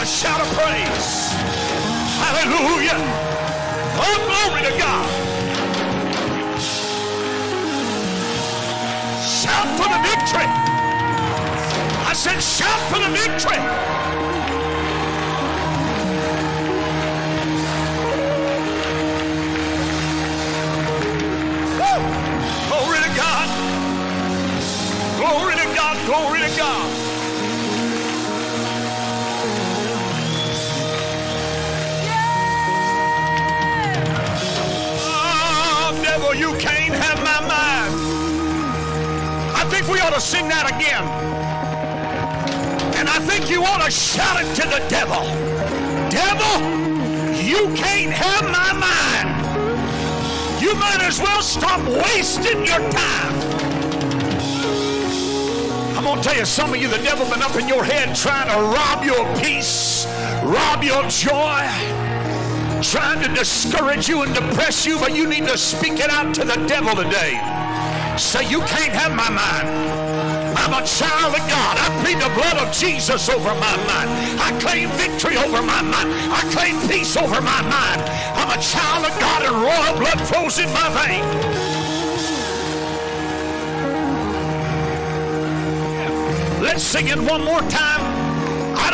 a shout of praise. Hallelujah. Oh, glory to God. Shout for the victory. I said, shout for the victory. Glory to God. Glory to God. Glory to God. We ought to sing that again. And I think you ought to shout it to the devil. Devil, you can't have my mind. You might as well stop wasting your time. I'm going to tell you, some of you, the devil been up in your head trying to rob you of peace, rob your joy, trying to discourage you and depress you, but you need to speak it out to the devil today. Say, you can't have my mind. I'm a child of God. I plead the blood of Jesus over my mind. I claim victory over my mind. I claim peace over my mind. I'm a child of God and royal blood flows in my veins. Let's sing it one more time.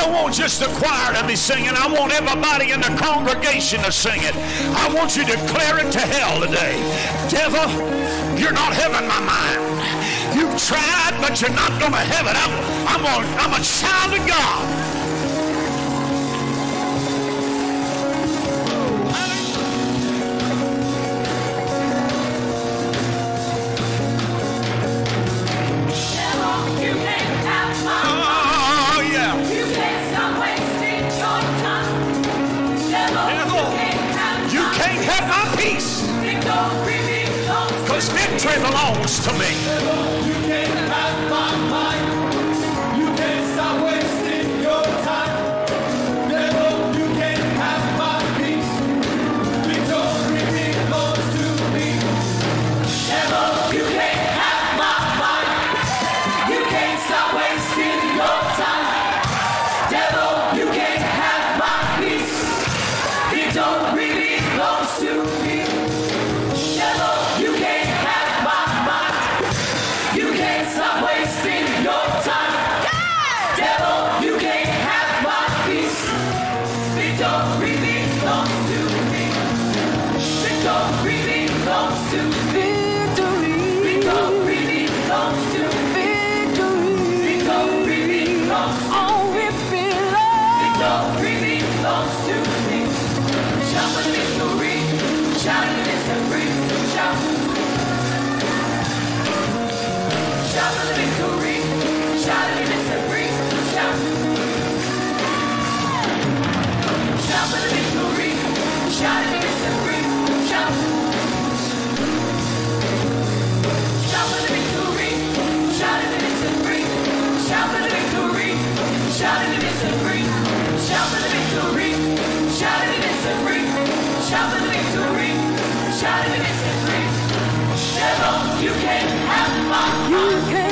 I don't want just the choir to be singing. I want everybody in the congregation to sing it. I want you to declare it to hell today. Devil, you're not having my mind. You've tried, but you're not going to have it. I'm, I'm, a, I'm a child of God. To me. Devil, you can't have my heart.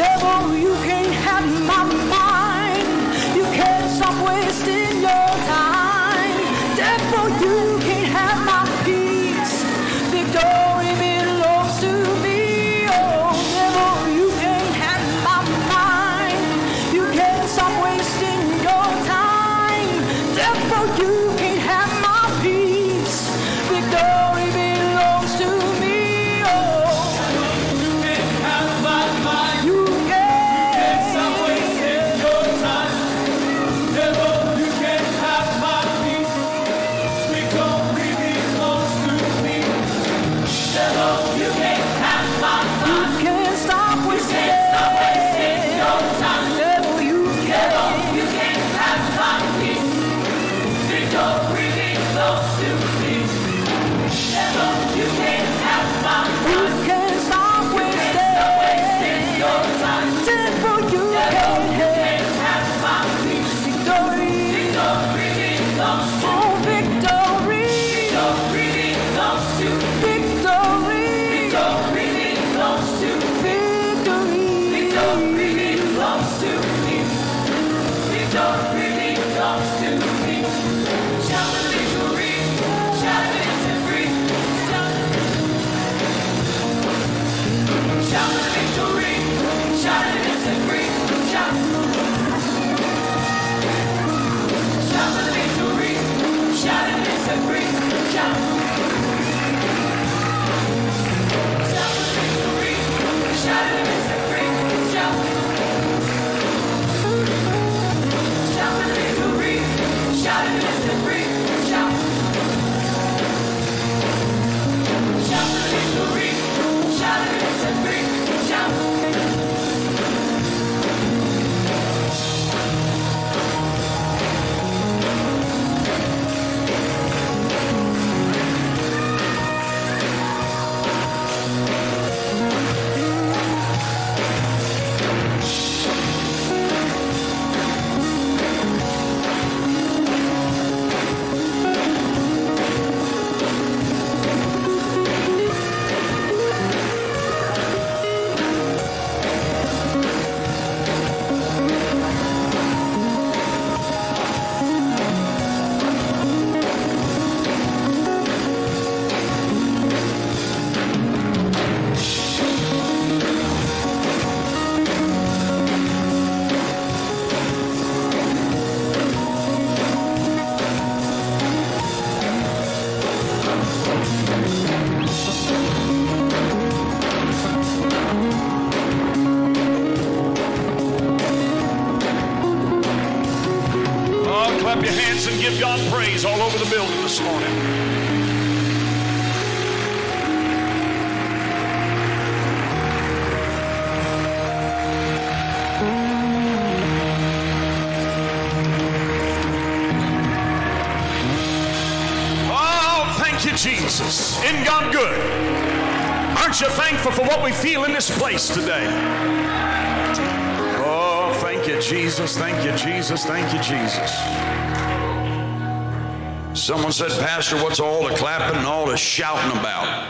Devil, you can't have my mind. You can't stop wasting we feel in this place today? Oh, thank you, Jesus. Thank you, Jesus. Thank you, Jesus. Someone said, Pastor, what's all the clapping and all the shouting about?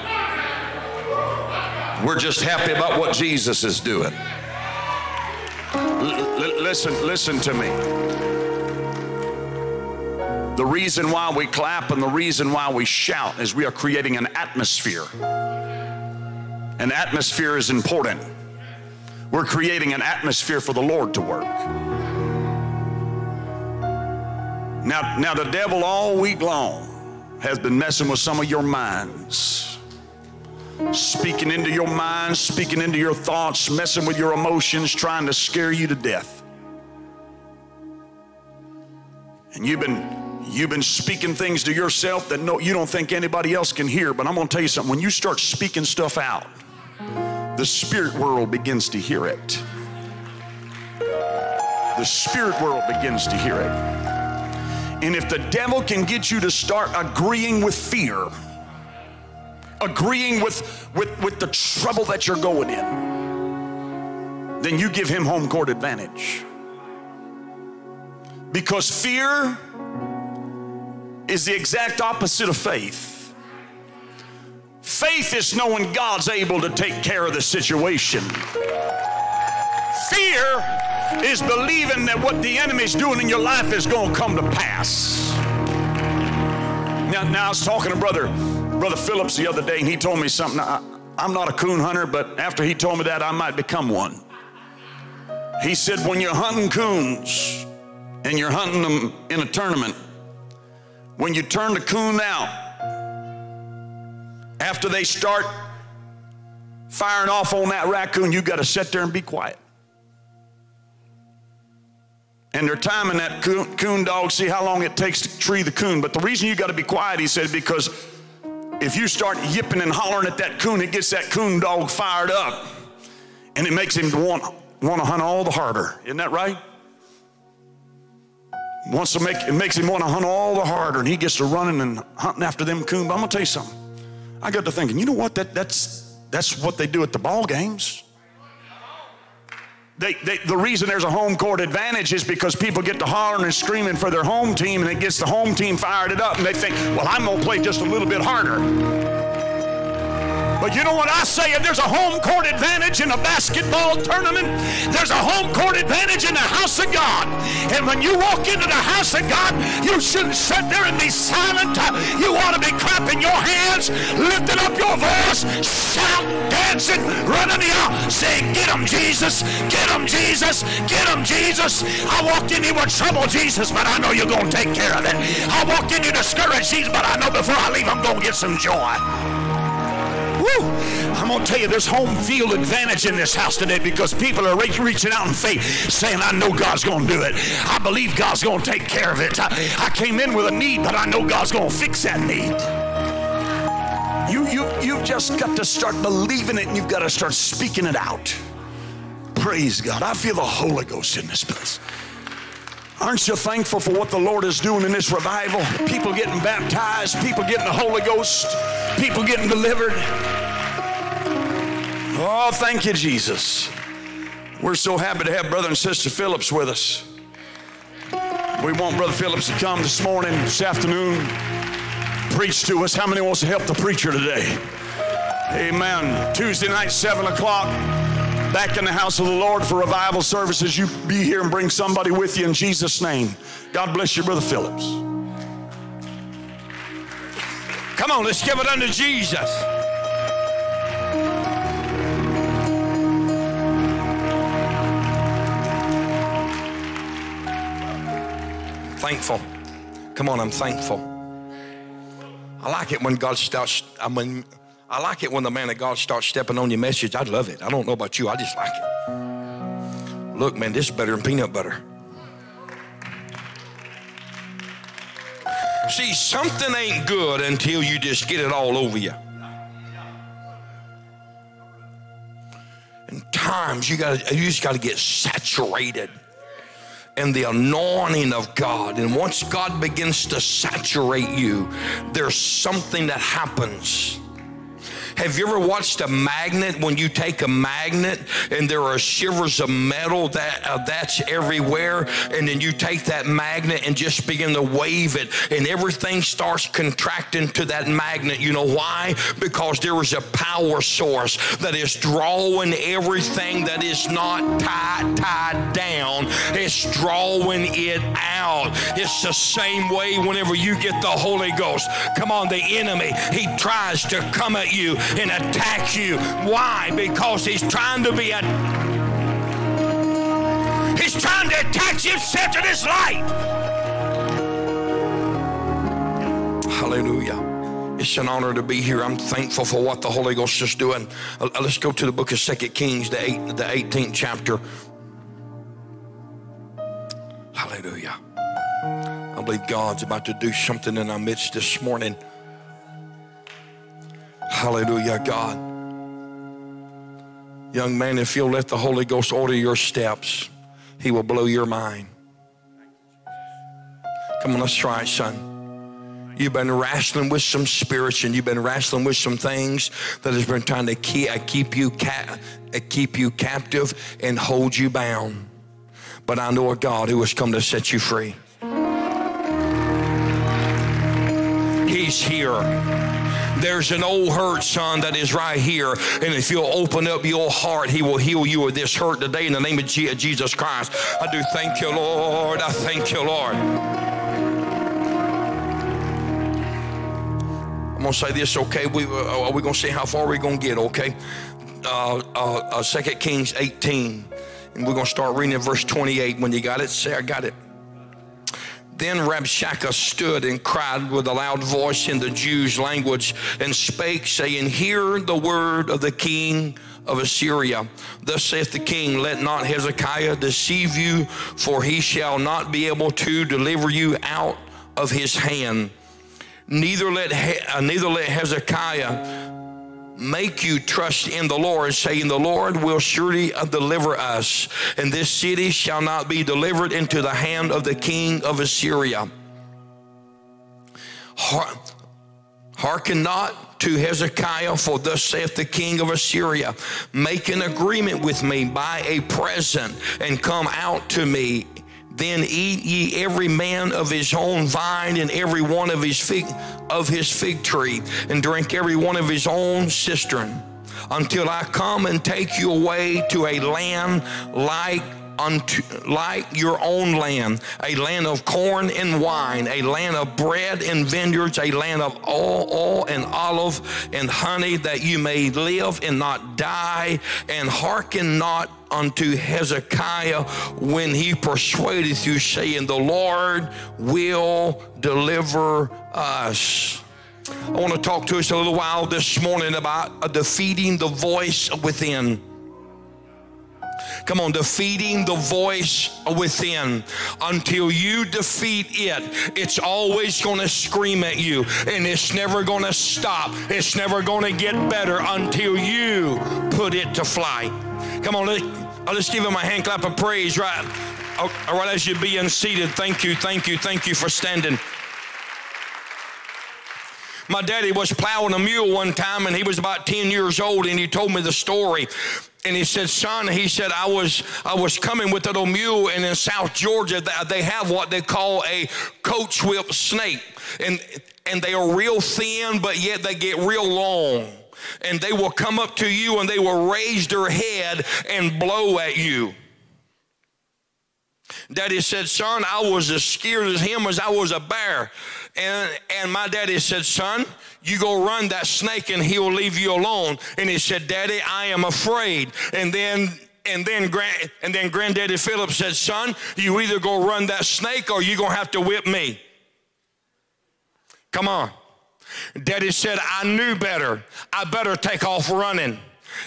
We're just happy about what Jesus is doing. L- listen, listen to me. The reason why we clap and the reason why we shout is we are creating an atmosphere. An atmosphere is important. We're creating an atmosphere for the Lord to work. Now, now the devil all week long has been messing with some of your minds, speaking into your mind, speaking into your thoughts, messing with your emotions, trying to scare you to death. And you've been You've been speaking things to yourself that no, you don't think anybody else can hear. But I'm going to tell you something. When you start speaking stuff out, the spirit world begins to hear it. The spirit world begins to hear it. And if the devil can get you to start agreeing with fear, agreeing with, with, with the trouble that you're going in, then you give him home court advantage. Because fear is the exact opposite of faith. Faith is knowing God's able to take care of the situation. Fear is believing that what the enemy's doing in your life is going to come to pass. Now, now I was talking to brother, brother Phillips the other day, and he told me something. I, I'm not a coon hunter, but after he told me that, I might become one. He said, when you're hunting coons and you're hunting them in a tournament, when you turn the coon out, after they start firing off on that raccoon, you got to sit there and be quiet. And they're timing that coon, coon dog, see how long it takes to tree the coon. But the reason you got to be quiet, he said, because if you start yipping and hollering at that coon, it gets that coon dog fired up. And it makes him want, want to hunt all the harder. Isn't that right? wants to make it makes him want to hunt all the harder, and he gets to running and hunting after them coon. But I'm gonna tell you something. I got to thinking, you know what? That that's that's what they do at the ball games. They, they, the reason there's a home court advantage is because people get to hollering and screaming for their home team, and it gets the home team fired it up, and they think, well, I'm gonna play just a little bit harder. But you know what I say? If there's a home court advantage in a basketball tournament, there's a home court advantage in the house of God. And when you walk into the house of God, you shouldn't sit there and be silent. You ought to be clapping your hands, lifting up your voice, shout, dancing, running the aisle, saying, Get him, Jesus, get him, Jesus, get him, Jesus. I walked in here with trouble, Jesus, but I know you're going to take care of it. I walked in here discouraged, Jesus, but I know before I leave, I'm going to get some joy. Woo! I'm going to tell you, there's home field advantage in this house today because people are reaching out in faith saying, I know God's going to do it. I believe God's going to take care of it. I, I came in with a need, but I know God's going to fix that need. You, you, you've just got to start believing it and you've got to start speaking it out. Praise God. I feel the Holy Ghost in this place. Aren't you thankful for what the Lord is doing in this revival? People getting baptized, people getting the Holy Ghost, people getting delivered. Oh, thank you, Jesus. We're so happy to have Brother and Sister Phillips with us. We want Brother Phillips to come this morning, this afternoon, preach to us. How many wants to help the preacher today? Amen. Tuesday night, 7 o'clock back in the house of the Lord for revival services, you be here and bring somebody with you in Jesus' name. God bless you, Brother Phillips. Come on, let's give it unto Jesus. Thankful. Come on, I'm thankful. I like it when God starts, I mean, I like it when the man of God starts stepping on your message. I love it. I don't know about you, I just like it. Look, man, this is better than peanut butter. See, something ain't good until you just get it all over you. And times you got you just got to get saturated in the anointing of God. And once God begins to saturate you, there's something that happens. Have you ever watched a magnet when you take a magnet and there are shivers of metal that uh, that's everywhere and then you take that magnet and just begin to wave it and everything starts contracting to that magnet. You know why? Because there is a power source that is drawing everything that is not tied tied down. It's drawing it out. It's the same way whenever you get the Holy Ghost. Come on, the enemy, he tries to come at you and attack you. Why? Because he's trying to be a He's trying to attack himself center this life. Hallelujah. It's an honor to be here. I'm thankful for what the Holy Ghost is doing. Uh, let's go to the book of Second Kings, the, eight, the 18th chapter. Hallelujah. I'm believe God's about to do something in our midst this morning. Hallelujah, God. Young man, if you'll let the Holy Ghost order your steps, He will blow your mind. Come on, let's try it, son. You've been wrestling with some spirits and you've been wrestling with some things that has been trying to keep, uh, keep you uh, keep you captive and hold you bound. But I know a God who has come to set you free. He's here. There's an old hurt, son, that is right here. And if you'll open up your heart, he will heal you of this hurt today in the name of Jesus Christ. I do thank you, Lord. I thank you, Lord. I'm gonna say this, okay? We uh, are we gonna see how far we're gonna get, okay? Uh, uh, uh, 2 Kings 18, and we're gonna start reading in verse 28. When you got it, say I got it. Then Rabshakeh stood and cried with a loud voice in the Jews' language and spake, saying, Hear the word of the king of Assyria. Thus saith the king, Let not Hezekiah deceive you, for he shall not be able to deliver you out of his hand. Neither let, he, uh, neither let Hezekiah make you trust in the Lord, saying, The Lord will surely uh, deliver us, and this city shall not be delivered into the hand of the king of Assyria. Hearken not to Hezekiah, for thus saith the king of Assyria Make an agreement with me, buy a present, and come out to me. Then eat ye every man of his own vine and every one of his fig of his fig tree, and drink every one of his own cistern, until I come and take you away to a land like unto like your own land, a land of corn and wine, a land of bread and vineyards, a land of oil, oil and olive and honey, that you may live and not die, and hearken not unto Hezekiah when he persuadeth you, saying, The Lord will deliver us. I want to talk to us a little while this morning about defeating the voice within. Come on, defeating the voice within. Until you defeat it, it's always going to scream at you and it's never going to stop. It's never going to get better until you put it to flight. Come on, let, I'll uh, just give him a hand clap of praise right, oh, right as you're being seated. Thank you, thank you, thank you for standing. My daddy was plowing a mule one time and he was about 10 years old and he told me the story. And he said, son, he said, I was I was coming with a little mule and in South Georgia they have what they call a coach whip snake. And and they are real thin, but yet they get real long. And they will come up to you and they will raise their head and blow at you. Daddy said, Son, I was as scared as him as I was a bear. And, and my daddy said, Son, you go run that snake and he'll leave you alone. And he said, Daddy, I am afraid. And then and then grand, and then granddaddy Philip said, Son, you either go run that snake or you're gonna have to whip me. Come on. Daddy said, I knew better. I better take off running.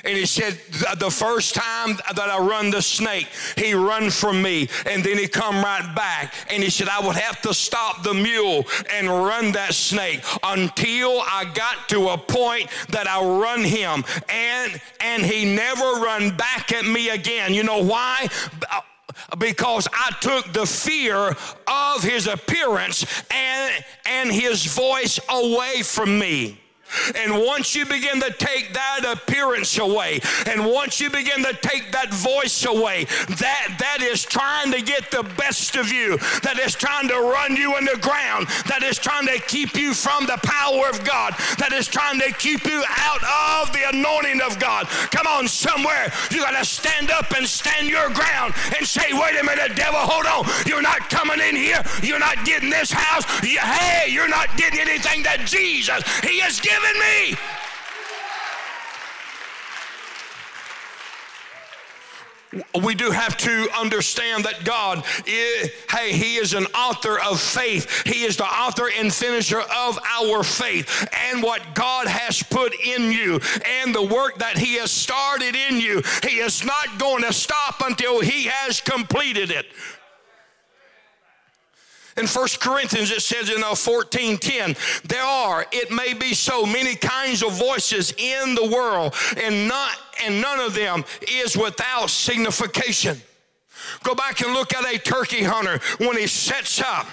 And he said, the first time that I run the snake, he run from me. And then he come right back. And he said, I would have to stop the mule and run that snake until I got to a point that I run him. And, and he never run back at me again. You know why? Uh, because I took the fear of his appearance and, and his voice away from me. And once you begin to take that appearance away, and once you begin to take that voice away, that, that is trying to get the best of you, that is trying to run you in the ground, that is trying to keep you from the power of God, that is trying to keep you out of the anointing of God. Come on, somewhere you got to stand up and stand your ground and say, wait a minute, devil, hold on. You're not coming in here. You're not getting this house. You, hey, you're not getting anything that Jesus, He has given me. we do have to understand that God, is, hey, He is an author of faith. He is the author and finisher of our faith. And what God has put in you and the work that He has started in you, He is not going to stop until He has completed it. In 1 Corinthians, it says in uh, 14 10, there are, it may be so, many kinds of voices in the world, and, not, and none of them is without signification. Go back and look at a turkey hunter when he sets up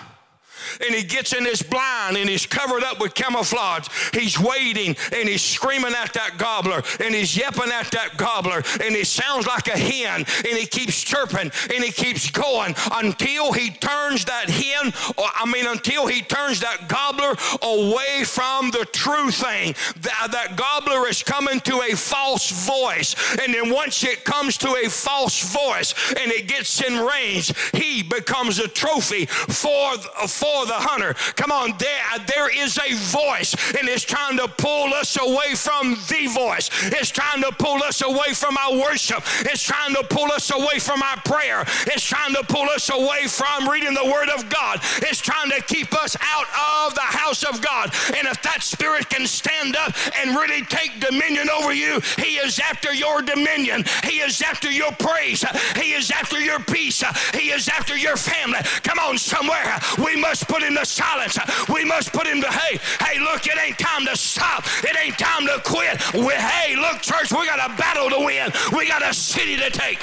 and he gets in his blind and he's covered up with camouflage. He's waiting and he's screaming at that gobbler and he's yelping at that gobbler and he sounds like a hen and he keeps chirping and he keeps going until he turns that hen, or I mean, until he turns that gobbler away from the true thing. That, uh, that gobbler is coming to a false voice. And then once it comes to a false voice and it gets in range, he becomes a trophy for, uh, for the hunter. Come on, there, there is a voice, and it's trying to pull us away from the voice. It's trying to pull us away from our worship. It's trying to pull us away from our prayer. It's trying to pull us away from reading the Word of God. It's trying to keep us out of the house of God. And if that spirit can stand up and really take dominion over you, he is after your dominion. He is after your praise. He is after your peace. He is after your family. Come on, somewhere. We must put him to silence. We must put him to, hey, hey, look, it ain't time to stop. It ain't time to quit. We, hey, look, church, we got a battle to win. We got a city to take.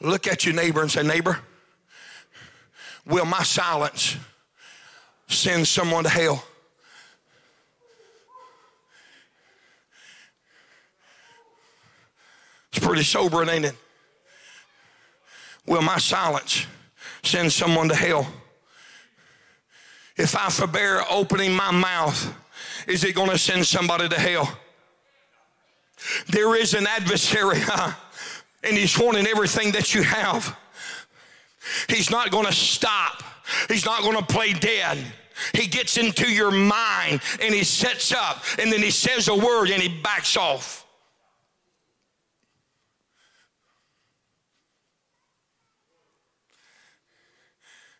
Look at your neighbor and say, neighbor, will my silence send someone to hell? Pretty sobering, ain't it? Will my silence send someone to hell? If I forbear opening my mouth, is it going to send somebody to hell? There is an adversary, and he's wanting everything that you have. He's not going to stop, he's not going to play dead. He gets into your mind and he sets up, and then he says a word and he backs off.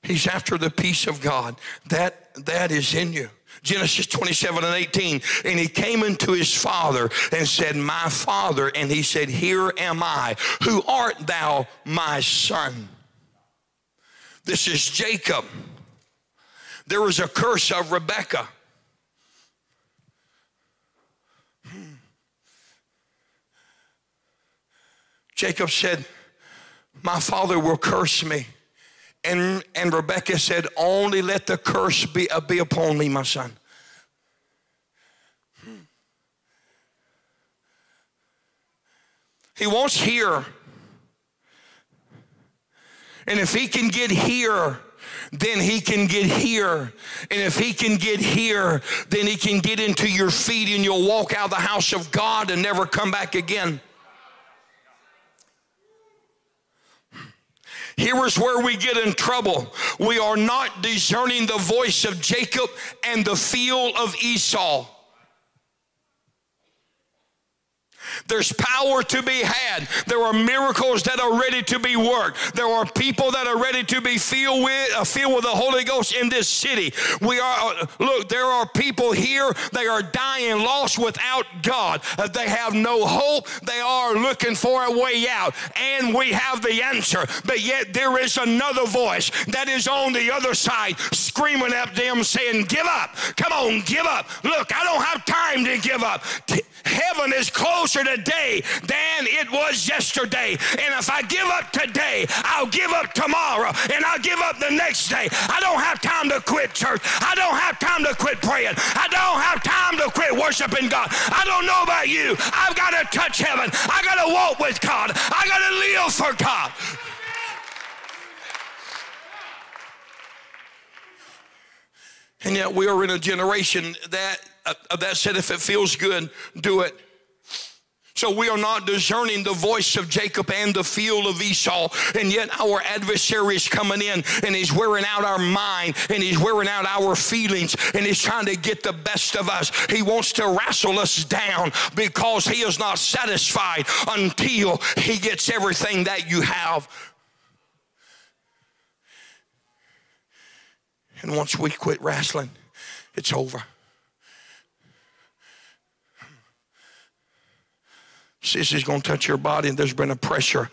He's after the peace of God. That, that is in you. Genesis 27 and 18. And he came into his father and said, My father. And he said, Here am I. Who art thou, my son? This is Jacob. There was a curse of Rebekah. Jacob said, My father will curse me. And, and Rebecca said, Only let the curse be, uh, be upon me, my son. He wants here. And if he can get here, then he can get here. And if he can get here, then he can get into your feet and you'll walk out of the house of God and never come back again. Here is where we get in trouble. We are not discerning the voice of Jacob and the feel of Esau. There's power to be had. There are miracles that are ready to be worked. There are people that are ready to be filled with, uh, filled with the Holy Ghost in this city. We are, uh, look, there are people here, they are dying lost without God. Uh, they have no hope. They are looking for a way out. And we have the answer. But yet there is another voice that is on the other side screaming at them saying, Give up. Come on, give up. Look, I don't have time to give up. T- heaven is closer today than it was yesterday. And if I give up today, I'll give up tomorrow and I'll give up the next day. I don't have time to quit church. I don't have time to quit praying. I don't have time to quit worshiping God. I don't know about you. I've got to touch heaven. I got to walk with God. I got to live for God. And yet we are in a generation that uh, that said if it feels good, do it. So we are not discerning the voice of Jacob and the field of Esau. And yet our adversary is coming in and he's wearing out our mind and he's wearing out our feelings and he's trying to get the best of us. He wants to wrestle us down because he is not satisfied until he gets everything that you have. And once we quit wrestling, it's over. This is going to touch your body, and there's been a pressure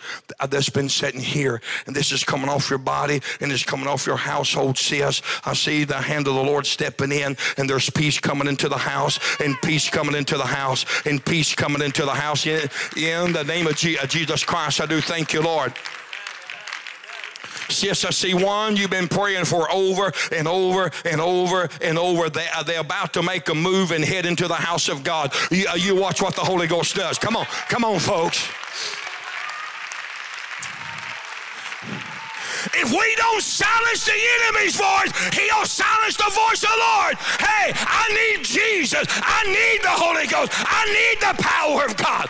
that's been sitting here, and this is coming off your body, and it's coming off your household, sis. I see the hand of the Lord stepping in, and there's peace coming into the house, and peace coming into the house, and peace coming into the house. In, in the name of uh, Jesus Christ, I do thank you, Lord. Yes, I see one you've been praying for over and over and over and over. They, uh, they're about to make a move and head into the house of God. You, uh, you watch what the Holy Ghost does. Come on, come on, folks. If we don't silence the enemy's voice, he'll silence the voice of the Lord. Hey, I need Jesus. I need the Holy Ghost. I need the power of God.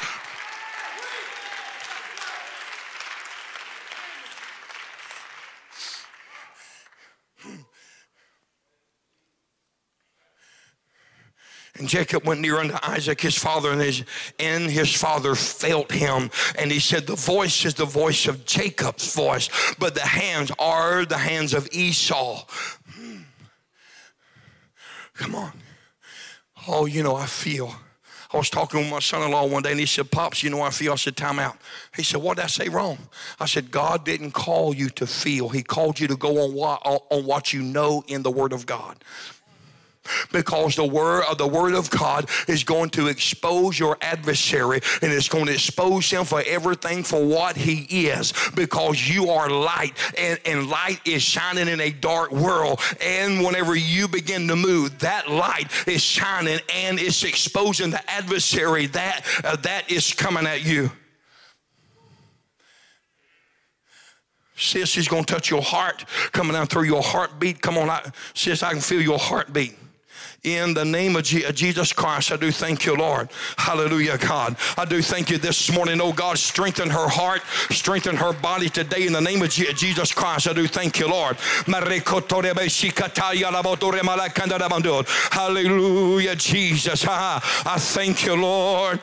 And Jacob went near unto Isaac, his father, and his, and his father felt him. And he said, The voice is the voice of Jacob's voice, but the hands are the hands of Esau. Hmm. Come on. Oh, you know, I feel. I was talking with my son-in-law one day, and he said, "Pops, you know I feel." I said, "Time out." He said, "What did I say wrong?" I said, "God didn't call you to feel; He called you to go on what on what you know in the Word of God." Because the word of the word of God is going to expose your adversary and it's going to expose him for everything for what he is because you are light and, and light is shining in a dark world. And whenever you begin to move that light is shining and it's exposing the adversary that uh, that is coming at you. Sis he's going to touch your heart coming down through your heartbeat. Come on I, sis i can feel your heartbeat in the name of uh, Jesus Christ. I do thank you, Lord. Hallelujah, God. I do thank you this morning, oh God. Strengthen her heart, strengthen her body today in the name of uh, Jesus Christ. I do thank you, Lord. Hallelujah, Jesus. I thank you, Lord.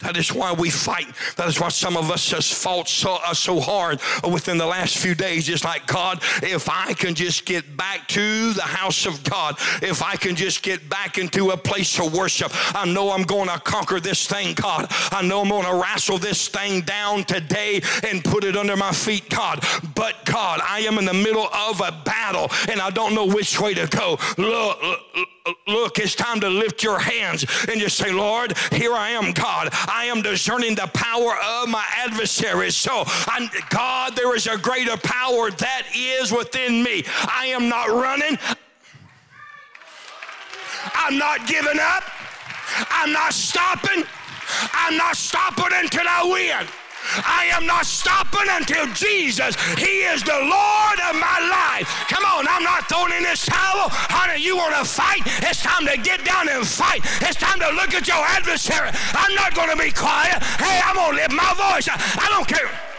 That is why we fight. That is why some of us has fought so, uh, so hard within the last few days. It's like, God, if I can just get back to the house of God, if I can just get back into a place of worship, I know I'm going to conquer this thing, God. I know I'm going to wrestle this thing down today and put it under my feet, God. But God, I am in the middle of a battle and I don't know which way to go. Look, look look, it's time to lift your hands and just say, Lord, here I am, God. I am discerning the power of my adversaries. So, I'm, God, there is a greater power that is within me. I am not running. I'm not giving up. I'm not stopping. I'm not stopping until I win. I am not stopping until Jesus, He is the Lord of my life. Come on, I'm not throwing in this towel. Honey, you want to fight? It's time to get down and fight. It's time to look at your adversary. I'm not going to be quiet. Hey, I'm going to lift my voice. I, I don't care.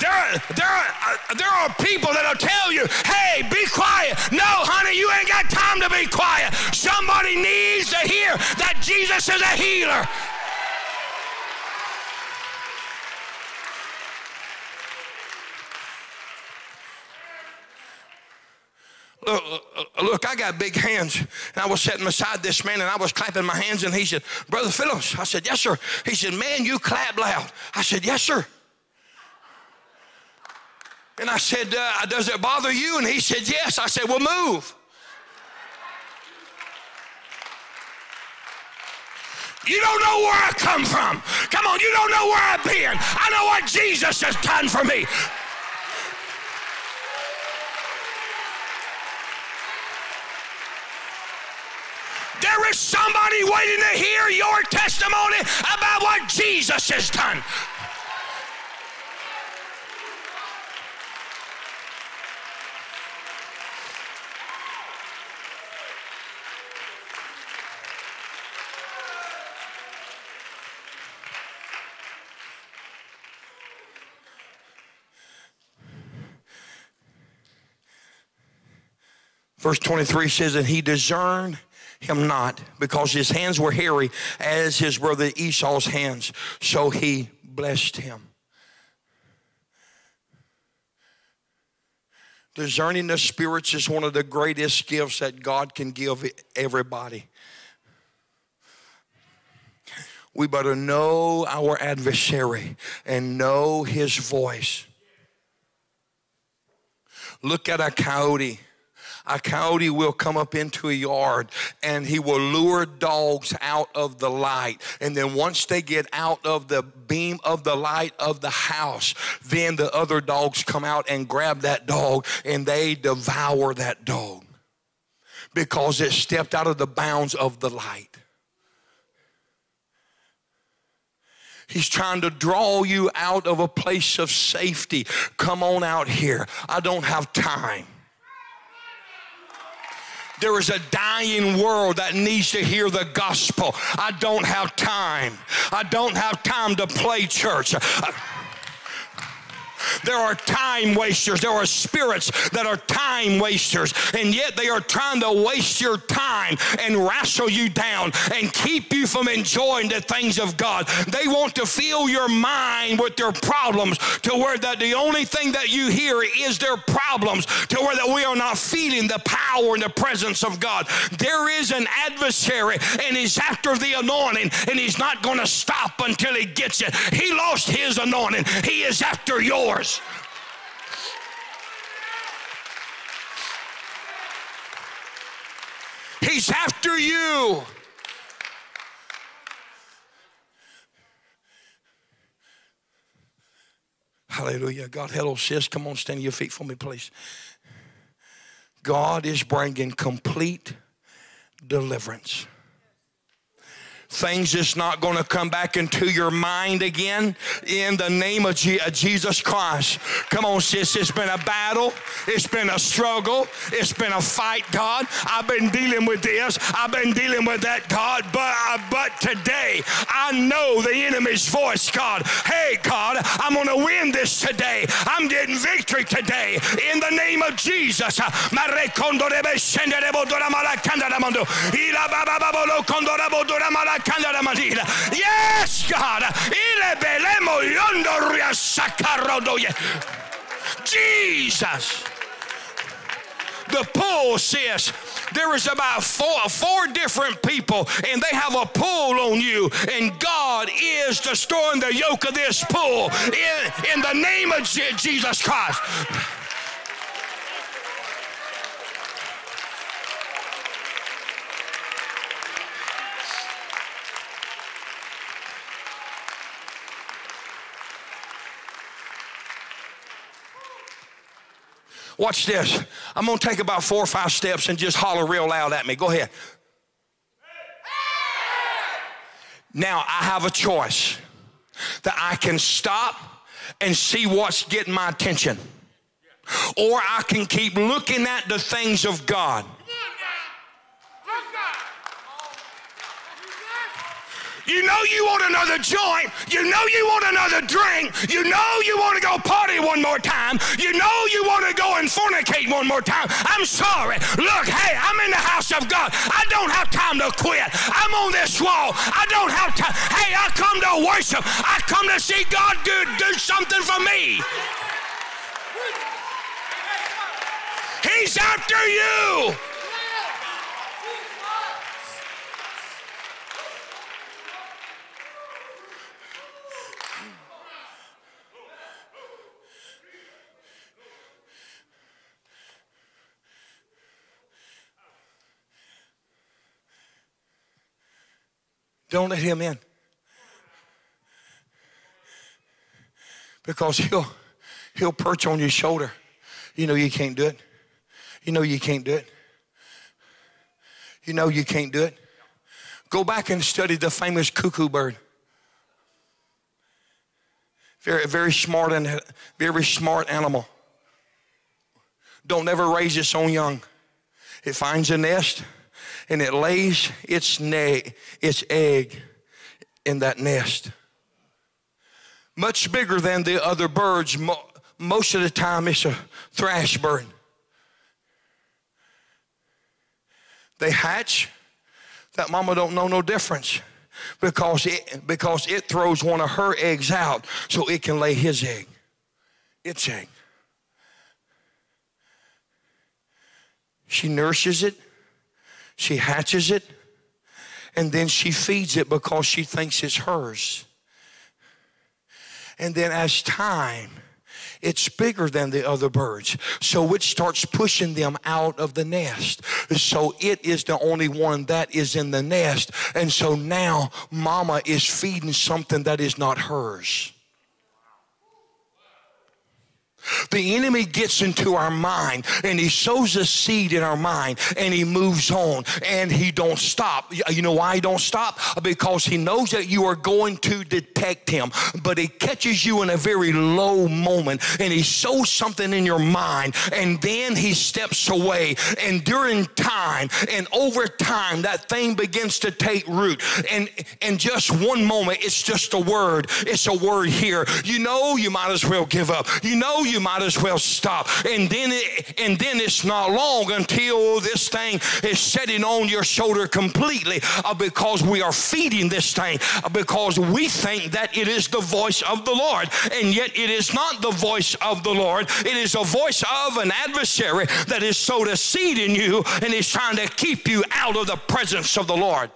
There there, uh, there are people that'll tell you, hey, be quiet. No, honey, you ain't got time to be quiet. Somebody needs to hear that Jesus is a healer. Look, look, I got big hands. And I was sitting beside this man and I was clapping my hands and he said, Brother Phillips. I said, Yes, sir. He said, Man, you clap loud. I said, Yes, sir. And I said, uh, Does it bother you? And he said, Yes. I said, Well, move. You don't know where I come from. Come on, you don't know where I've been. I know what Jesus has done for me. There is somebody waiting to hear your testimony about what Jesus has done. Verse 23 says, And he discerned him not, because his hands were hairy as his brother Esau's hands. So he blessed him. Discerning the spirits is one of the greatest gifts that God can give everybody. We better know our adversary and know his voice. Look at a coyote. A coyote will come up into a yard and he will lure dogs out of the light. And then once they get out of the beam of the light of the house, then the other dogs come out and grab that dog and they devour that dog because it stepped out of the bounds of the light. He's trying to draw you out of a place of safety. Come on out here. I don't have time. There is a dying world that needs to hear the gospel. I don't have time. I don't have time to play church. There are time wasters. There are spirits that are time wasters, and yet they are trying to waste your time and wrestle you down and keep you from enjoying the things of God. They want to fill your mind with their problems to where that the only thing that you hear is their problems to where that we are not feeling the power and the presence of God. There is an adversary and he's after the anointing and he's not going to stop until he gets it. He lost his anointing. He is after yours. He's after you. Hallelujah. God, hello, sis. Come on, stand to your feet for me, please. God is bringing complete deliverance things is not going to come back into your mind again in the name of Jesus Christ. Come on, sis. It's been a battle. It's been a struggle. It's been a fight, God. I've been dealing with this. I've been dealing with that, God. But, uh, but today, I know the enemy's voice, God. Hey, God, I'm going to win this today. I'm getting victory today in the name of Jesus. Yes, God. Jesus. The pull says there is about four, four different people and they have a pull on you and God is destroying the yoke of this pull in, in the name of Jesus Christ. Watch this. I'm going to take about four or five steps and just holler real loud at me. Go ahead. Now I have a choice that I can stop and see what's getting my attention, or I can keep looking at the things of God. You know you want another joint. You know you want another drink. You know you want to go party one more time. You know you want to go and fornicate one more time. I'm sorry. Look, hey, I'm in the house of God. I don't have time to quit. I'm on this wall. I don't have time. Hey, I come to worship. I come to see God do, do something for me. He's after you. Don't let him in. Because he'll he'll perch on your shoulder. You know you can't do it. You know you can't do it. You know you can't do it. Go back and study the famous cuckoo bird. Very, very smart and very smart animal. Don't ever raise its own young. It finds a nest and it lays its, ne- its egg in that nest. Much bigger than the other birds. Mo- most of the time, it's a thrash bird. They hatch. That mama don't know no difference because it, because it throws one of her eggs out so it can lay his egg, its egg. She nurses it, she hatches it, and then she feeds it because she thinks it's hers. And then as time, it's bigger than the other birds. So it starts pushing them out of the nest. So it is the only one that is in the nest. And so now mama is feeding something that is not hers. The enemy gets into our mind and he sows a seed in our mind and he moves on and he don't stop. You know why he don't stop? Because he knows that you are going to detect him, but he catches you in a very low moment and he sows something in your mind and then he steps away and during time and over time that thing begins to take root and in just one moment it's just a word. It's a word here. You know you might as well give up. You know you might as well stop. And then it, and then it's not long until this thing is setting on your shoulder completely uh, because we are feeding this thing uh, because we think that it is the voice of the Lord. And yet it is not the voice of the Lord. It is a voice of an adversary that is sowed a seed in you and is trying to keep you out of the presence of the Lord.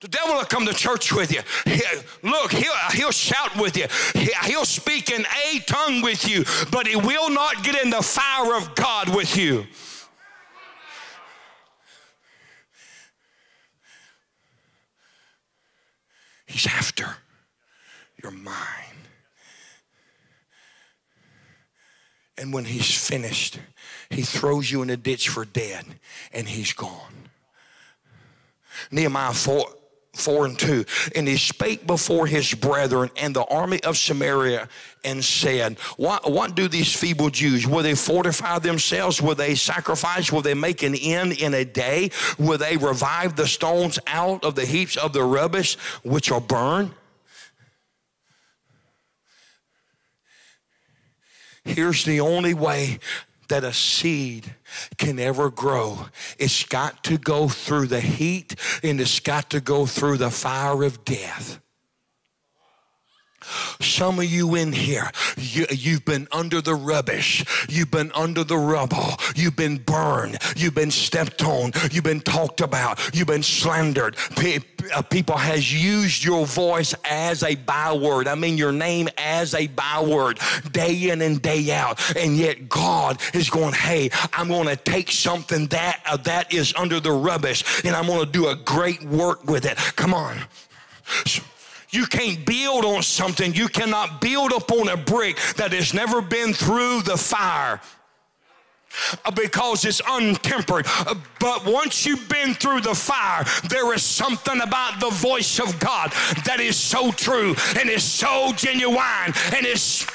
The devil will come to church with you. He, look, he'll, he'll shout with you. He, he'll speak in a tongue with you, but he will not get in the fire of God with you. He's after your mind. And when he's finished, he throws you in a ditch for dead and he's gone. Nehemiah 4, 4 and 2. And he spake before his brethren and the army of Samaria and said, What, what do these feeble Jews? Will they fortify themselves? Will they sacrifice? Will they make an end in a day? Will they revive the stones out of the heaps of the rubbish which are burned? Here's the only way that a seed can ever grow. It's got to go through the heat and it's got to go through the fire of death. Some of you in here, you, have been under the rubbish. You've been under the rubble. You've been burned. You've been stepped on. You've been talked about. You've been slandered. Uh, people has used your voice as a byword. I mean your name as a byword day in and day out. And yet God is going, hey, I'm going to take something that, uh, that is under the rubbish and I'm going to do a great work with it. Come on. You can't build on something. You cannot build upon a brick that has never been through the fire uh, because it's untempered. Uh, but once you've been through the fire, there is something about the voice of God that is so true and is so genuine and is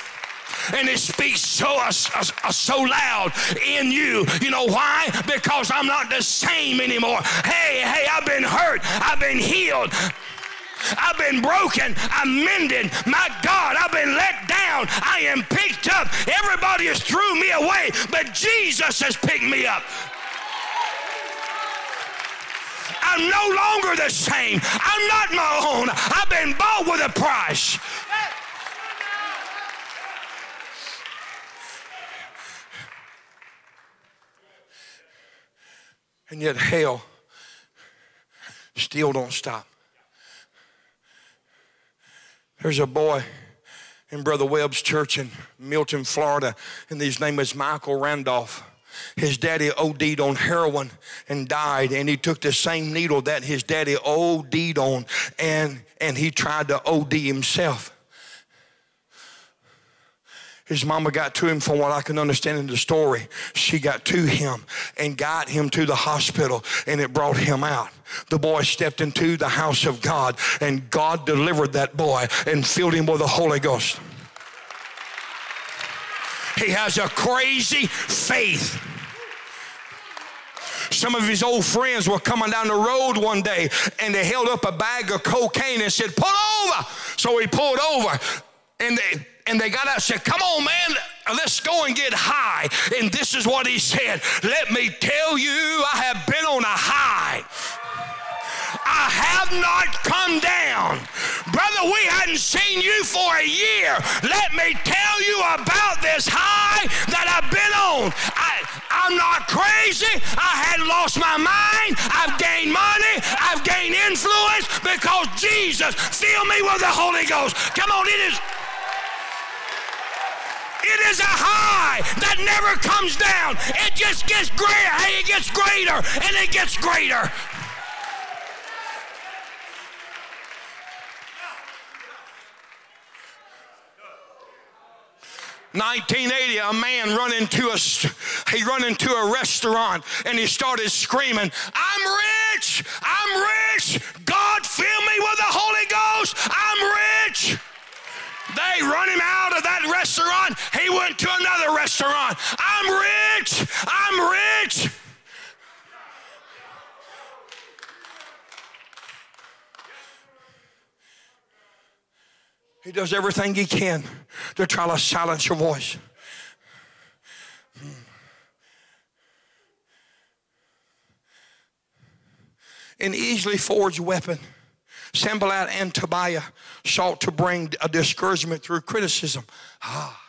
and it speaks so uh, uh, so loud in you. You know why? Because I'm not the same anymore. Hey, hey, I've been hurt. I've been healed. I've been broken. I'm mended. My God, I've been let down. I am picked up. Everybody has threw me away, but Jesus has picked me up. I'm no longer the same. I'm not my own. I've been bought with a price. And yet hell still don't stop. There's a boy in Brother Webb's church in Milton, Florida, and his name is Michael Randolph. His daddy OD'd on heroin and died, and he took the same needle that his daddy OD'd on, and, and he tried to OD himself. His mama got to him from what I can understand in the story. She got to him and got him to the hospital and it brought him out. The boy stepped into the house of God and God delivered that boy and filled him with the Holy Ghost. He has a crazy faith. Some of his old friends were coming down the road one day and they held up a bag of cocaine and said, Pull over. So he pulled over and they and they got out and said, Come on, man, let's go and get high. And this is what he said Let me tell you, I have been on a high. I have not come down Brother, we hadn't seen you for a year. Let me tell you about this high that I've been on. I, I'm not crazy. I hadn't lost my mind. I've gained money. I've gained influence because Jesus filled me with the Holy Ghost. Come on, it is. It is a high that never comes down. It just gets greater. Hey, it gets greater and it gets greater. 1980, a man run into a he run into a restaurant and he started screaming, "I'm rich! I'm rich! God fill me with the Holy Ghost! I'm rich!" They run him out of that restaurant. He went to another restaurant. I'm rich! I'm rich! He does everything he can to try to silence your voice. An easily forged weapon. Sanballat and Tobiah sought to bring a discouragement through criticism. Ah.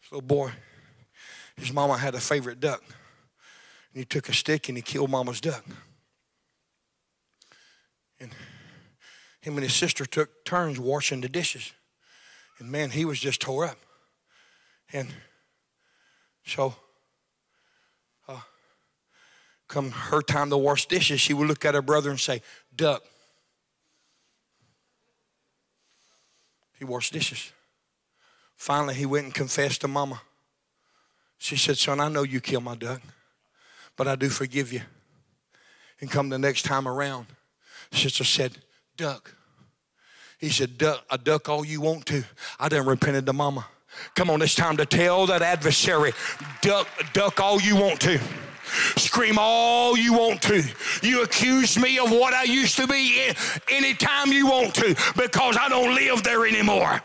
This little boy, his mama had a favorite duck. And he took a stick and he killed mama's duck. And him and his sister took turns washing the dishes. And man, he was just tore up. And so, come her time to wash dishes, she would look at her brother and say, Duck. He washed dishes. Finally, he went and confessed to mama. She said, Son, I know you killed my duck, but I do forgive you. And come the next time around, Sister said, Duck. He said, Duck, I duck all you want to. I done repented to mama. Come on, it's time to tell that adversary, duck, duck all you want to. Scream all you want to. You accuse me of what I used to be anytime you want to because I don't live there anymore.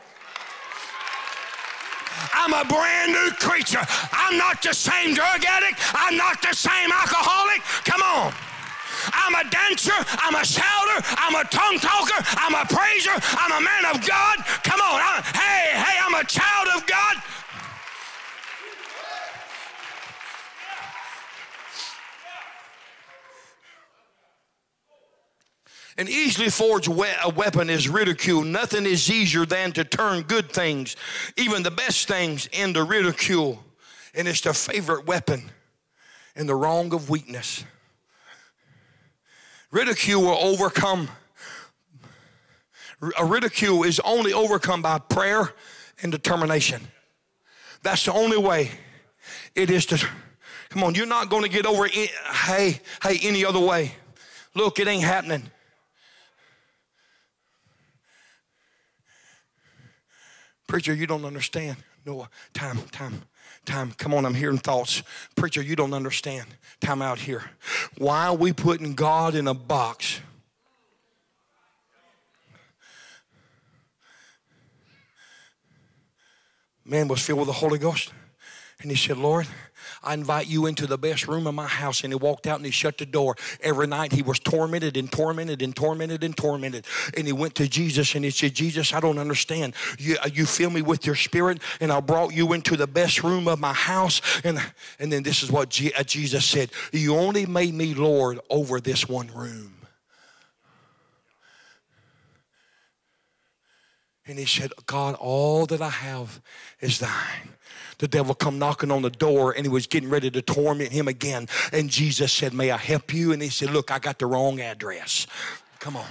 I'm a brand new creature. I'm not the same drug addict. I'm not the same alcoholic. Come on. I'm a dancer. I'm a shouter. I'm a tongue talker. I'm a praiser. I'm a man of God. Come on. I'm, hey, hey, I'm a child of God. An easily forged we- a weapon is ridicule. Nothing is easier than to turn good things, even the best things, into ridicule. And it's the favorite weapon in the wrong of weakness. Ridicule will overcome. A ridicule is only overcome by prayer and determination. That's the only way it is to. Come on, you're not going to get over. Hey, hey, any other way. Look, it ain't happening. Preacher, you don't understand. No, time, time, time. Come on, I'm hearing thoughts. Preacher, you don't understand. Time out here. Why are we putting God in a box? Man was filled with the Holy Ghost. And he said, Lord, I invite you into the best room of my house. And he walked out and he shut the door. Every night he was tormented and tormented and tormented and tormented. And he went to Jesus and he said, Jesus, I don't understand. You, uh, you fill me with your spirit and I brought you into the best room of my house. And, and then this is what uh, Jesus said You only made me Lord over this one room. And he said, God, all that I have is thine the devil come knocking on the door and he was getting ready to torment him again. And Jesus said, May I help you? And he said, Look, I got the wrong address. Come on.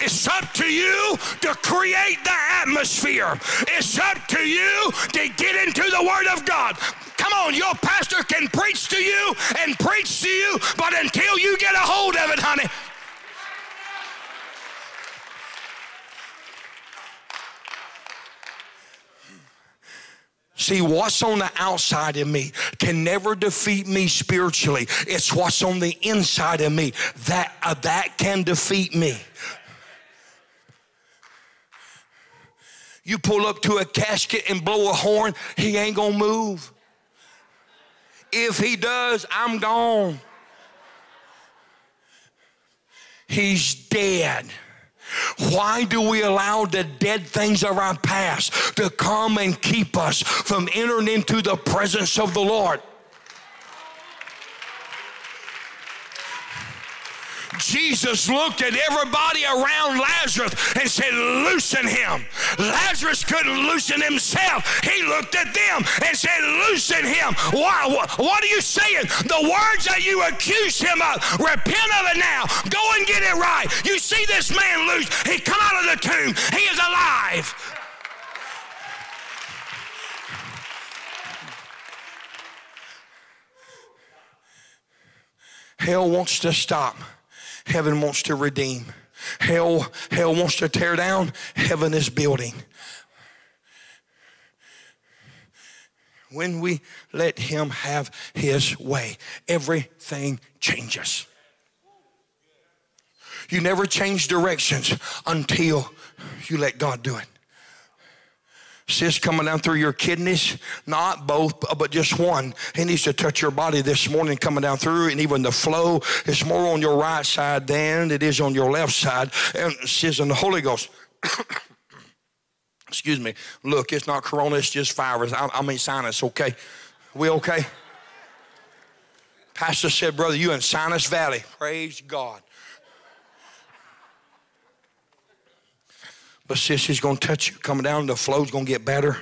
It's up to you to create the atmosphere. It's up to you to get into the Word of God. Come on, your pastor can preach to you and preach to you, but until you get a hold of it, honey, See, what's on the outside of me can never defeat me spiritually. It's what's on the inside of me that uh, that can defeat me. You pull up to a casket and blow a horn, he ain't gonna move. If he does, I'm gone. He's dead. Why do we allow the dead things of our past to come and keep us from entering into the presence of the Lord? Jesus looked at everybody around Lazarus and said, Loosen him. Lazarus couldn't loosen himself. He looked at them and said, Loosen him. Why? What, what are you saying? The words that you accused him of, repent of it now. Go and get it right. You see this man loose. He come out of the tomb. He is alive. Hell wants to stop. Heaven wants to redeem. Hell, hell wants to tear down. Heaven is building. When we let him have his way, everything changes. You never change directions until you let God do it cyst coming down through your kidneys, not both, but just one. He needs to touch your body this morning coming down through, and even the flow is more on your right side than it is on your left side. And says in the Holy Ghost. Excuse me. Look, it's not corona, it's just virus. I, I mean sinus, okay? We okay? Pastor said, Brother, you in Sinus Valley. Praise God. But sis, he's going to touch you. Coming down, the flow's going to get better.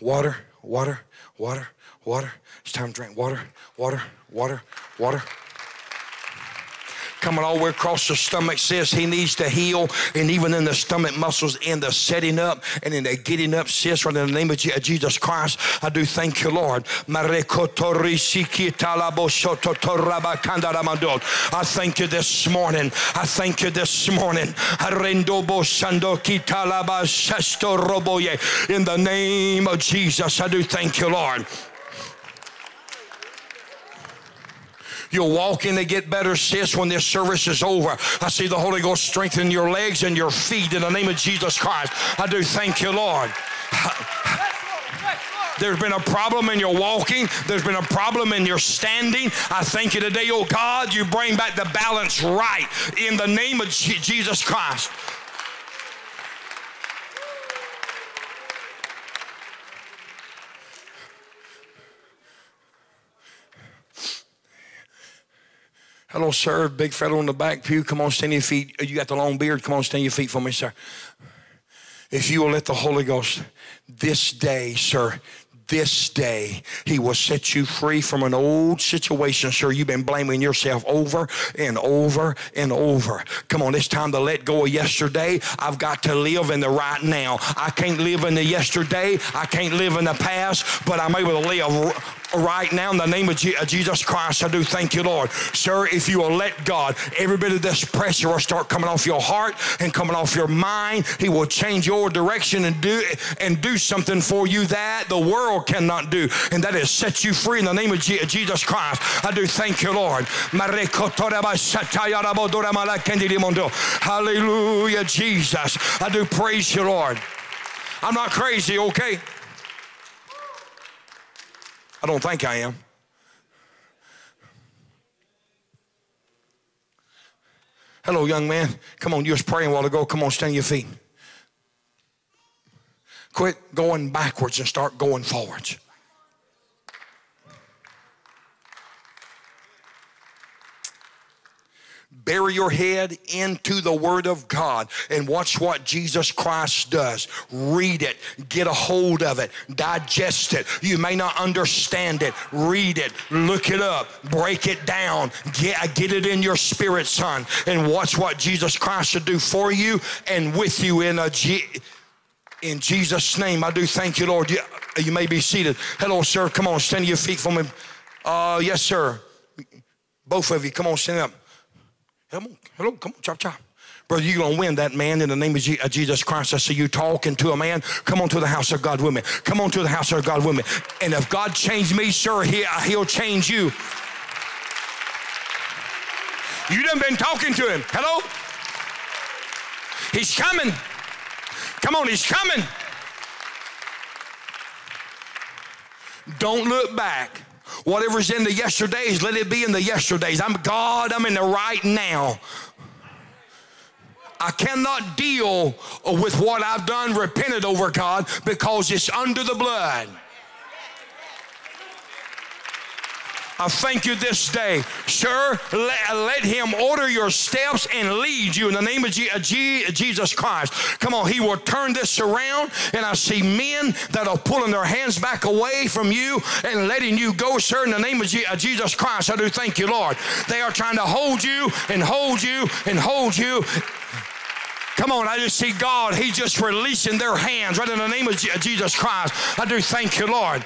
Water, water, water, water. It's time to drink water, water, water, water coming all the way across the stomach says he needs to heal, and even in the stomach muscles, in the setting up and in the getting up, sis, right in the name of Jesus Christ, I do thank you, Lord. I thank you this morning. I thank you this morning. In the name of Jesus, I do thank you, Lord. You'll walk in get better, sis, when this service is over. I see the Holy Ghost strengthen your legs and your feet in the name of Jesus Christ. I do thank you, Lord. There's been a problem in your walking. There's been a problem in your standing. I thank you today, oh God, you bring back the balance right in the name of Jesus Christ. Hello, sir. Big fellow in the back pew. Come on, stand your feet. You got the long beard. Come on, stand your feet for me, sir. If you will let the Holy Ghost this day, sir, this day he will set you free from an old situation, sir. You've been blaming yourself over and over and over. Come on, it's time to let go of yesterday. I've got to live in the right now. I can't live in the yesterday. I can't live in the past, but I'm able to live right now in the name of Jesus Christ. I do thank you, Lord. Sir, if you will let God, every bit of this pressure will start coming off your heart and coming off your mind. He will change your direction and do and do something for you that the world cannot do. And that is set you free in the name of Jesus Christ. I do thank you, Lord. Hallelujah, Jesus. I do praise you, Lord. I'm not crazy, okay? I don't think I am. Hello, young man. Come on, you was praying a while ago. Come on, stand your feet. Quit going backwards and start going forwards. Bury your head into the Word of God and watch what Jesus Christ does. Read it, get a hold of it, digest it. You may not understand it. Read it, look it up, break it down, get, get it in your spirit, son, and watch what Jesus Christ should do for you and with you in a G. In Jesus' name, I do thank you, Lord. You, you may be seated. Hello, sir. Come on, stand to your feet for me. Uh, yes, sir. Both of you, come on, stand up. Come on, hello, come on, chop, chop. Brother, you're going to win that man in the name of uh, Jesus Christ. I see you talking to a man. Come on to the house of God with me. Come on to the house of God with me. And if God changed me, sir, he, uh, he'll change you. You done been talking to him. Hello? He's coming. Come on, he's coming. Don't look back. Whatever's in the yesterdays, let it be in the yesterdays. I'm God, I'm in the right now. I cannot deal with what I've done, repented over God, because it's under the blood. I thank you this day. Sir, let, let, him order your steps and lead you in the name of G, uh, G, Jesus Christ. Come on, he will turn this around. And I see men that are pulling their hands back away from you and letting you go, sir, in the name of G, uh, Jesus Christ. I do thank you, Lord. They are trying to hold you and hold you and hold you. Come on, I just see God. He's just releasing their hands right in the name of Jesus Christ. I do thank you, Lord.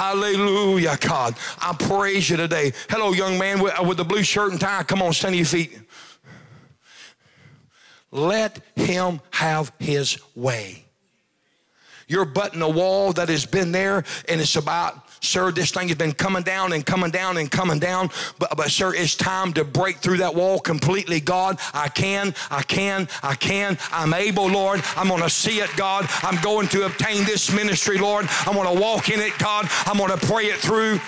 Hallelujah, God. I praise you today. Hello, young man with, uh, with the blue shirt and tie. Come on, stand to your feet. Let him have his way. You're butting a wall that has been there and it's about Sir, this thing has been coming down and coming down and coming down. But, but sir, it's time to break through that wall completely, God. I can, I can, I can. I'm able, Lord. I'm going to see it, God. I'm going to obtain this ministry, Lord. I'm going to walk in it, God. I'm going to pray it through.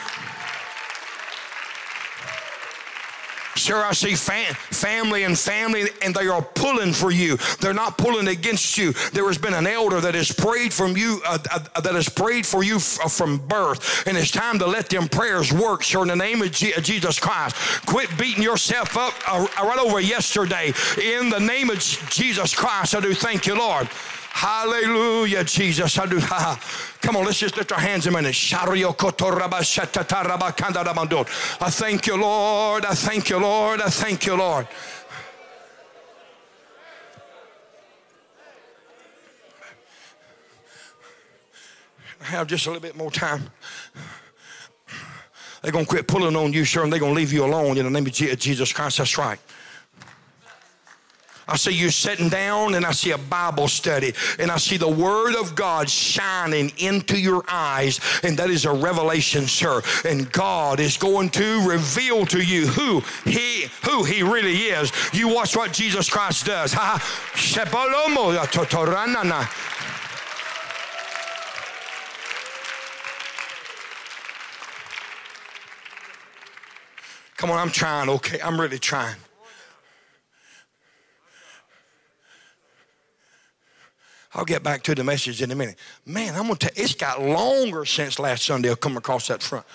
Sure, I see fam- family and family, and they are pulling for you. They're not pulling against you. There has been an elder that has prayed from you, uh, uh, that has prayed for you uh, from birth, and it's time to let them prayers work. Sure, in the name of G- Jesus Christ, quit beating yourself up uh, right over yesterday. In the name of Jesus Christ, I do thank you, Lord. Hallelujah, Jesus. Come on, let's just lift our hands a minute. I thank you, Lord. I thank you, Lord. I thank you, Lord. I have just a little bit more time. They're going to quit pulling on you, sure, and they're going to leave you alone in the name of Jesus Christ. That's right. I see you sitting down and I see a Bible study and I see the Word of God shining into your eyes. And that is a revelation, sir. And God is going to reveal to you who He who He really is. You watch what Jesus Christ does. Come on, I'm trying, okay? I'm really trying. I'll get back to the message in a minute. Man, I'm gonna tell it's got longer since last Sunday I'll come across that front.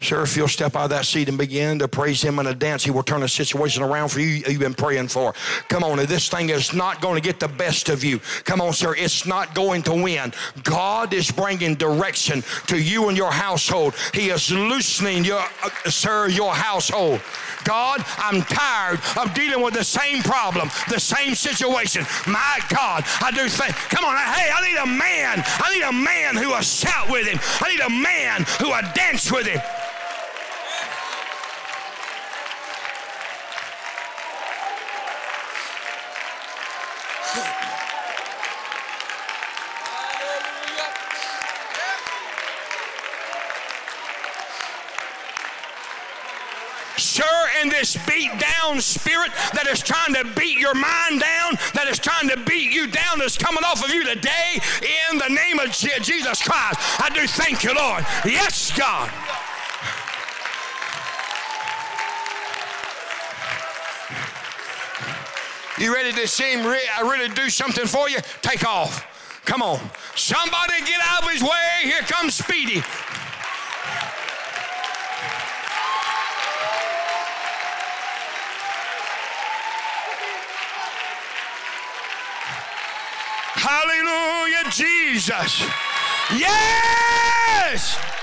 Sir, if you'll step out of that seat and begin to praise Him in a dance, He will turn the situation around for you you've been praying for. Come on, this thing is not going to get the best of you. Come on, sir, it's not going to win. God is bringing direction to you and your household. He is loosening your, uh, sir, your household. God, I'm tired of dealing with the same problem, the same situation. My God, I do think, come on, hey, I need a man. I need a man who will shout with him. I need a man who will dance with him. Spirit that is trying to beat your mind down, that is trying to beat you down, that's coming off of you today, in the name of Jesus Christ, I do thank you, Lord. Yes, God. You ready to see him re- uh, really do something for you? Take off. Come on. Somebody get out of his way. Here comes Speedy. Hallelujah, Jesus. Yes.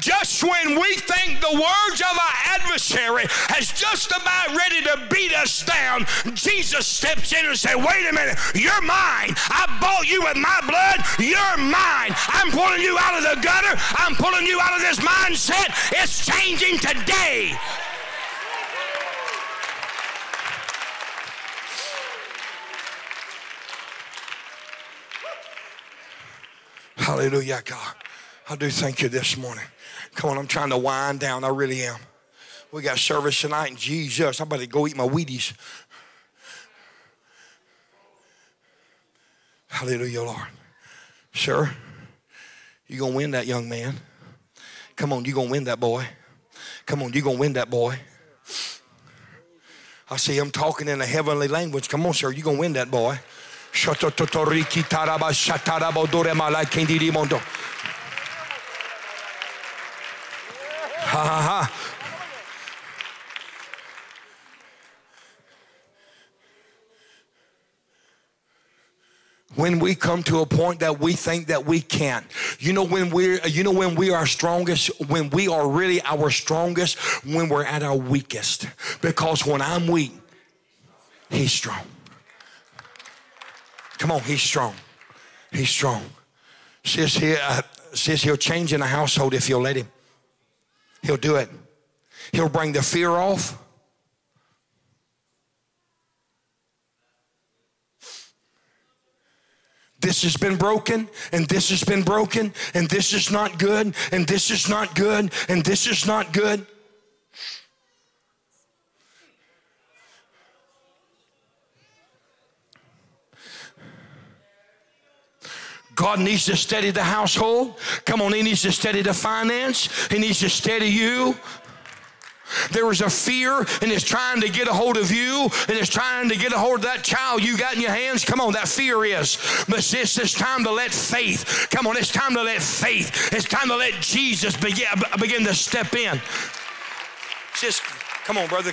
Just when we think the words of our adversary has just about ready to beat us down, Jesus steps in and says, Wait a minute, you're mine. I bought you with my blood. You're mine. I'm pulling you out of the gutter. I'm pulling you out of this mindset. It's changing today. Hallelujah, God. I do thank you this morning. Come on, I'm trying to wind down. I really am. We got service tonight, and Jesus, I'm about to go eat my Wheaties. Hallelujah, Lord. Sir, you're going to win that young man. Come on, you're going to win that boy. Come on, you're going to win that boy. I see him talking in a heavenly language. Come on, sir, you're going to win that boy. When we come to a point that we think that we can't. You know when we're you know when we are strongest when we are really our strongest when we're at our weakest. Because when i'm weak he's strong. Come on he's strong. He's strong. Says he uh, says he'll change in a household if you'll let him. He'll do it. He'll bring the fear off this has been broken, and this has been broken, and this is not good, and this is not good, and this is not good. God needs to steady the household. Come on, He needs to steady the finance. He needs to steady you. There is a fear and it's trying to get a hold of you and it's trying to get a hold of that child you got in your hands. Come on, that fear is. But it's, it's time to let faith. Come on, it's time to let faith. It's time to let Jesus begin, begin to step in. Just come on, brother.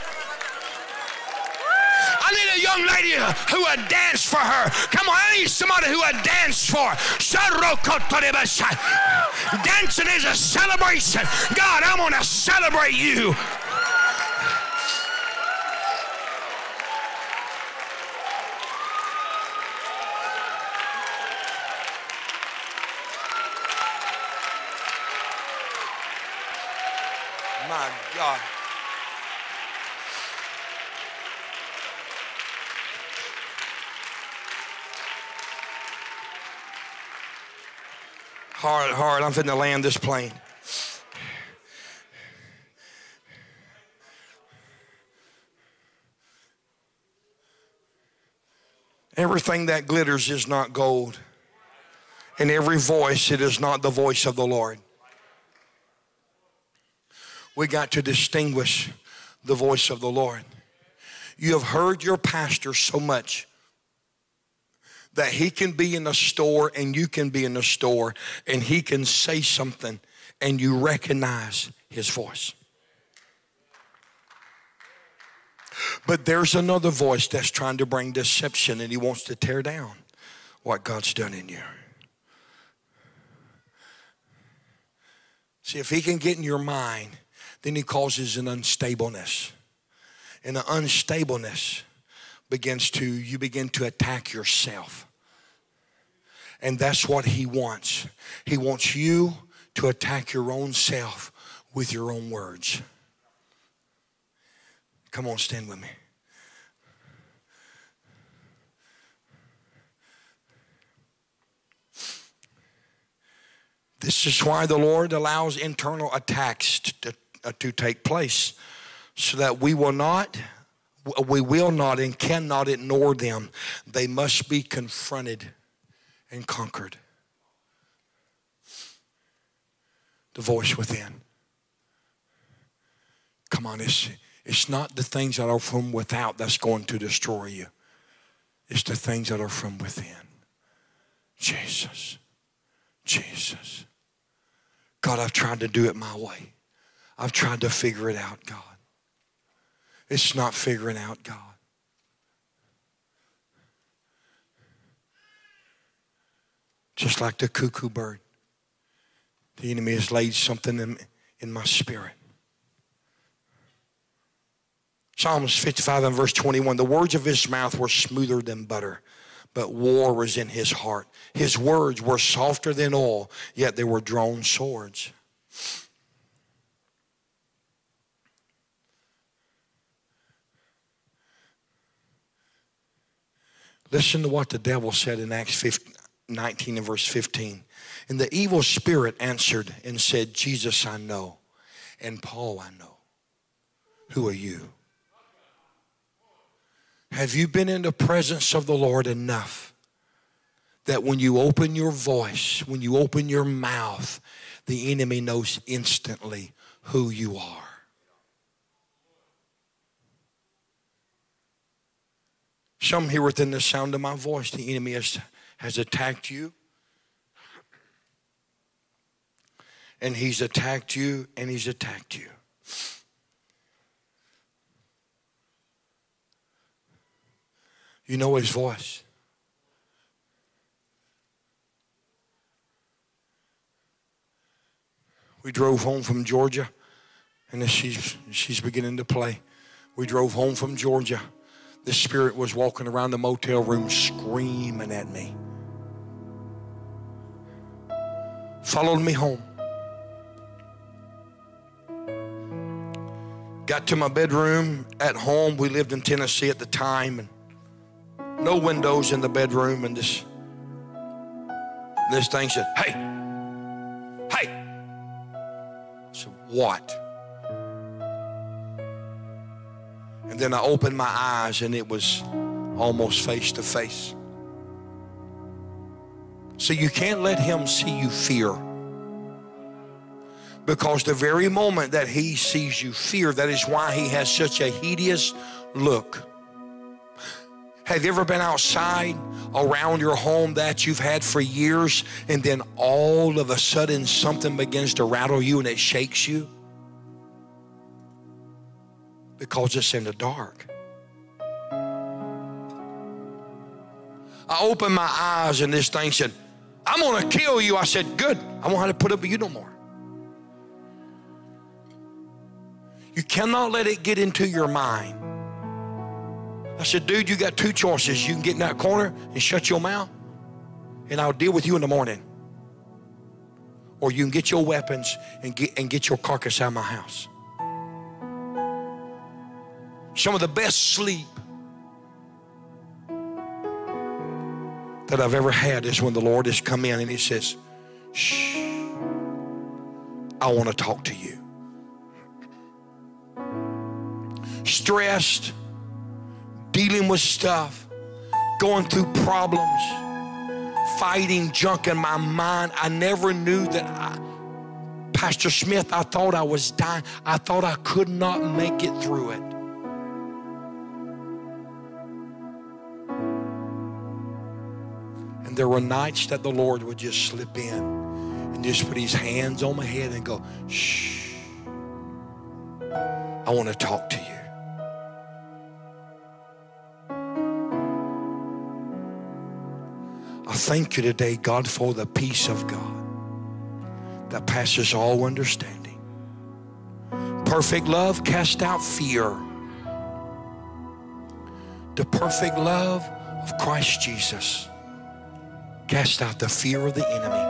Young lady who would danced for her. Come on, I need somebody who would danced for. Dancing is a celebration. God, I want to celebrate you. My God. Hard, hard. I'm finna land this plane. Everything that glitters is not gold. And every voice, it is not the voice of the Lord. We got to distinguish the voice of the Lord. You have heard your pastor so much that he can be in the store and you can be in the store and he can say something and you recognize his voice. But there's another voice that's trying to bring deception and he wants to tear down what God's done in you. See, if he can get in your mind, then he causes an unstableness. And the unstableness begins to, you begin to attack yourself. And that's what he wants. He wants you to attack your own self with your own words. Come on, stand with me. This is why the Lord allows internal attacks to, uh, to take place so that we will not we will not and cannot ignore them. They must be confronted and conquered. The voice within. Come on, it's, it's not the things that are from without that's going to destroy you. It's the things that are from within. Jesus. Jesus. God, I've tried to do it my way. I've tried to figure it out, God. It's not figuring out God. Just like the cuckoo bird, the enemy has laid something in, in my spirit. Psalms 55 and verse 21 The words of his mouth were smoother than butter, but war was in his heart. His words were softer than oil, yet they were drawn swords. Listen to what the devil said in Acts 15, 19 and verse 15. And the evil spirit answered and said, Jesus I know, and Paul I know. Who are you? Have you been in the presence of the Lord enough that when you open your voice, when you open your mouth, the enemy knows instantly who you are? Some here within the sound of my voice, the enemy has, has attacked you. And he's attacked you, and he's attacked you. You know his voice. We drove home from Georgia, and she's, she's beginning to play, we drove home from Georgia. The spirit was walking around the motel room screaming at me. Followed me home. Got to my bedroom at home. We lived in Tennessee at the time, and no windows in the bedroom, and this this thing said, "Hey, hey." I said, "What?" Then I opened my eyes, and it was almost face to face. So you can't let him see you fear. Because the very moment that he sees you fear, that is why he has such a hideous look. Have you ever been outside around your home that you've had for years and then all of a sudden something begins to rattle you and it shakes you? Because it's in the dark. I opened my eyes and this thing said, I'm gonna kill you. I said, Good. I won't have to put up with you no more. You cannot let it get into your mind. I said, dude, you got two choices. You can get in that corner and shut your mouth, and I'll deal with you in the morning. Or you can get your weapons and get, and get your carcass out of my house. Some of the best sleep that I've ever had is when the Lord has come in and He says, Shh, I want to talk to you. Stressed, dealing with stuff, going through problems, fighting junk in my mind. I never knew that I, Pastor Smith, I thought I was dying. I thought I could not make it through it. There were nights that the Lord would just slip in and just put his hands on my head and go, shh, I want to talk to you. I thank you today, God, for the peace of God that passes all understanding. Perfect love cast out fear. The perfect love of Christ Jesus cast out the fear of the enemy.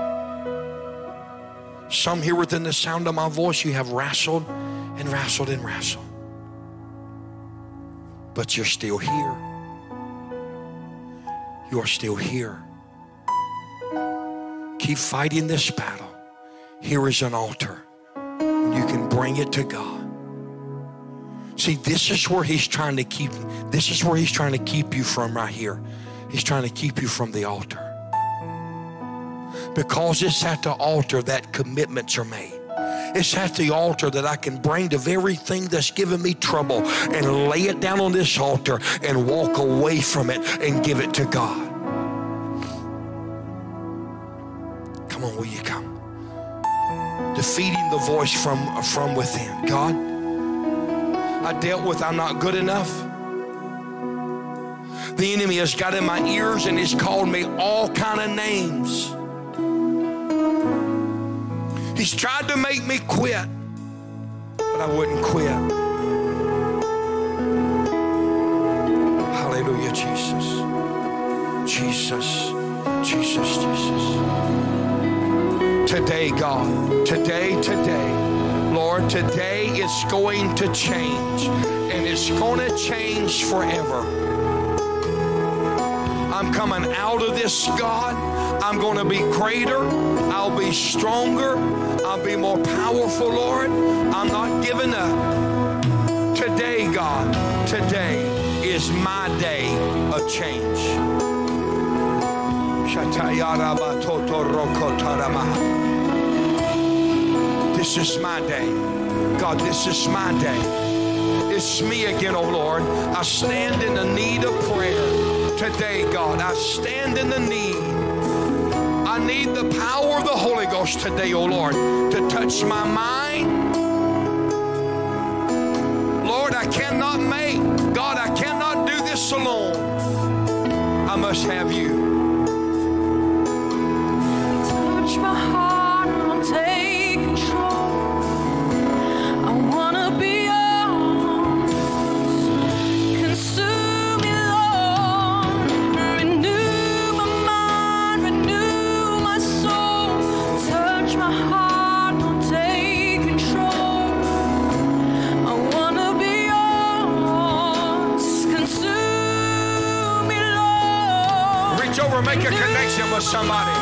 Some here within the sound of my voice, you have wrestled and wrestled and wrestled. But you're still here. You are still here. Keep fighting this battle. Here is an altar. You can bring it to God. See, this is where he's trying to keep this is where he's trying to keep you from right here. He's trying to keep you from the altar. Because it's at the altar that commitments are made. It's at the altar that I can bring the very thing that's given me trouble and lay it down on this altar and walk away from it and give it to God. Come on, will you come? Defeating the voice from, from within. God, I dealt with I'm not good enough. The enemy has got in my ears and he's called me all kind of names. He's tried to make me quit, but I wouldn't quit. Hallelujah, Jesus. Jesus, Jesus, Jesus. Today, God, today, today, Lord, today it's going to change, and it's going to change forever. I'm coming out of this, God. I'm going to be greater. I'll be stronger. I'll be more powerful, Lord. I'm not giving up. Today, God, today is my day of change. This is my day. God, this is my day. It's me again, oh Lord. I stand in the need of prayer today, God. I stand in the need. Need the power of the Holy Ghost today, oh Lord, to touch my mind. Lord, I cannot make, God, I cannot do this alone. I must have you. Somebody.